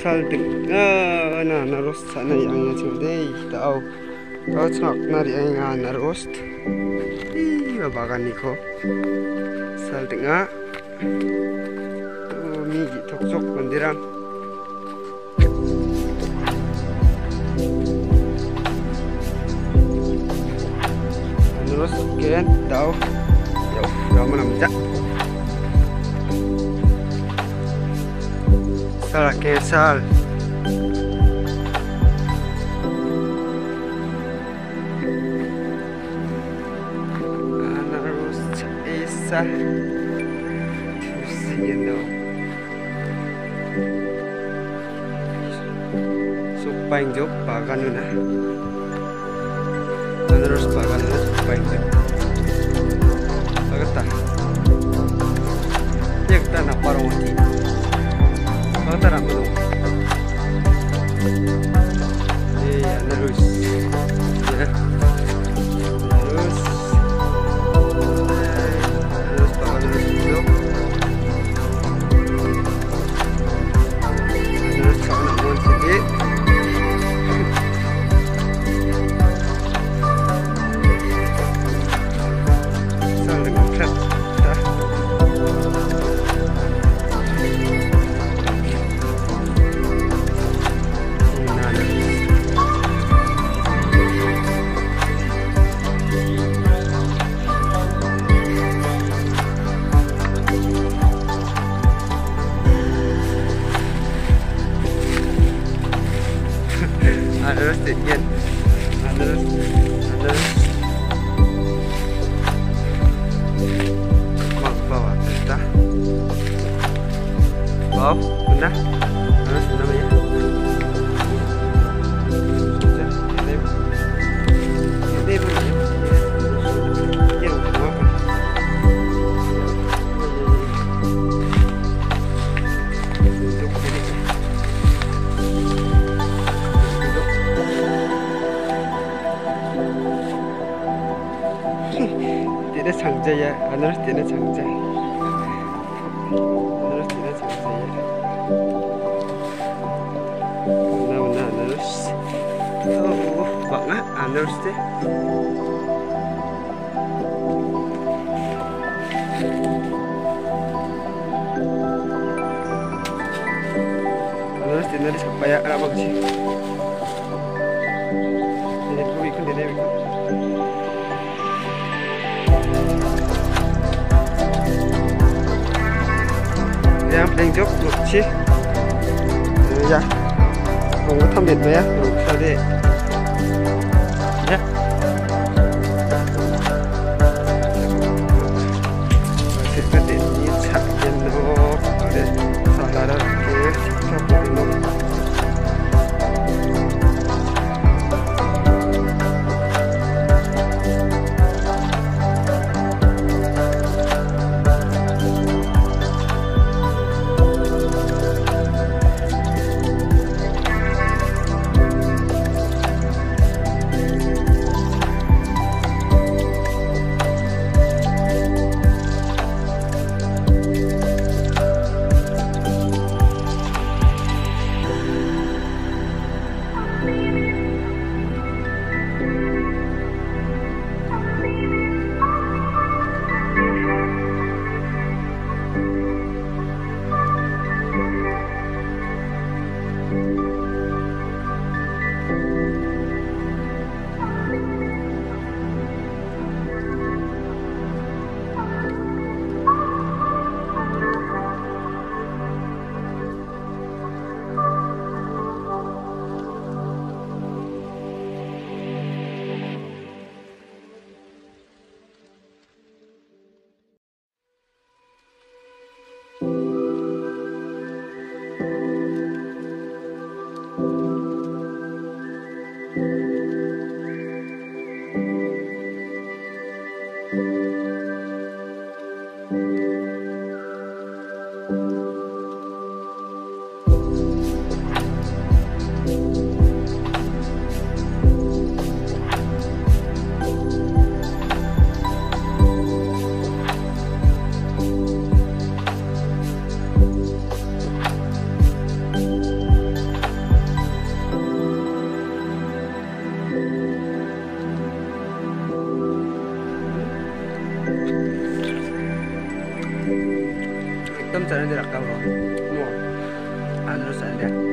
saltik na na na roast sana yang nya chude tau tau chak na ri nga na roast. I bagan ni ko. Saltik nga. Mi tok chok mandiran terus gen tau ya udah mana Salah kesal. Anak harus isa. Tusiendo. Supaya jok pagan na. Anak harus pagan na supaya jok. Agak tak. Ya kita nak lagi. Mataram dulu. Iya, terus. Ya. Tinggian. Terus, terus. Mak bawa kita. Bawa, Tidak sangja ya, harus tidak sangja. Sangja ya. Benar-benar harus. Oh, banget harus deh. Harus tidak supaya apa sih? Jadi aku ikut dia ikut. Yang paling jauh lucu. Ya, kamu tambah itu ya, lucu deh. Ya. Kita 좀 자는데 아까워 뭐 안으로 자는데